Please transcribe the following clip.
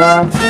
Uh,